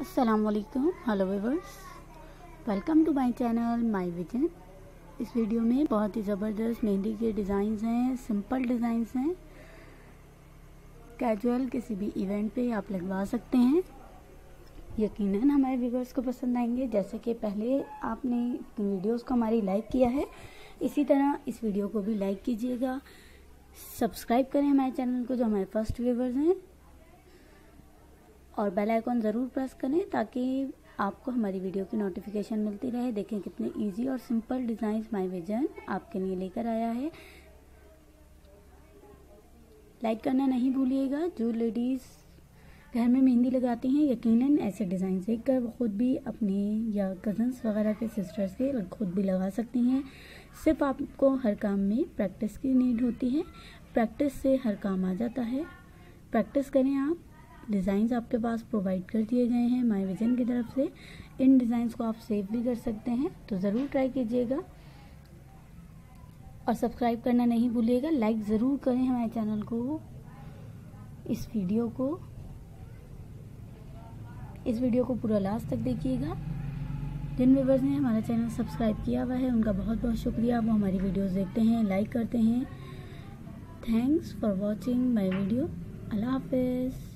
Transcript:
असलकुम hello viewers welcome to my channel my vision इस video में बहुत ही ज़बरदस्त मेहंदी के डिज़ाइंस हैं सिंपल डिज़ाइंस हैं। कैजुअल किसी भी इवेंट पे आप लगवा सकते हैं। यकीनन हमारे व्यूवर्स को पसंद आएँगे। जैसे कि पहले आपने वीडियोस को हमारी लाइक किया है, इसी तरह इस वीडियो को भी लाइक कीजिएगा। सब्सक्राइब करें हमारे चैनल को जो हमारे फ़र्स्ट व्यूवर्स हैं। और बेल आइकॉन ज़रूर प्रेस करें ताकि आपको हमारी वीडियो की नोटिफिकेशन मिलती रहे। देखें कितने इजी और सिंपल डिज़ाइन माय विजन आपके लिए लेकर आया है। लाइक करना नहीं भूलिएगा। जो लेडीज़ घर में मेहंदी लगाती हैं, यकीनन ऐसे डिज़ाइन देख कर वो खुद भी अपने या कज़न्स वगैरह के सिस्टर्स के खुद भी लगा सकती हैं। सिर्फ़ आपको हर काम में प्रैक्टिस की नीड होती है। प्रैक्टिस से हर काम आ जाता है। प्रैक्टिस करें आप। डिज़ाइंस आपके पास प्रोवाइड कर दिए गए हैं माई विजन की तरफ़ से। इन डिज़ाइंस को आप सेव भी कर सकते हैं तो ज़रूर ट्राई कीजिएगा। और सब्सक्राइब करना नहीं भूलिएगा, लाइक ज़रूर करें हमारे चैनल को, इस वीडियो को। इस वीडियो को पूरा लास्ट तक देखिएगा। जिन व्यूवर्स ने हमारा चैनल सब्सक्राइब किया हुआ है, उनका बहुत बहुत शुक्रिया। वो हमारी वीडियोस देखते हैं, लाइक करते हैं। Thanks for watching my video. अल्लाह हाफिज़।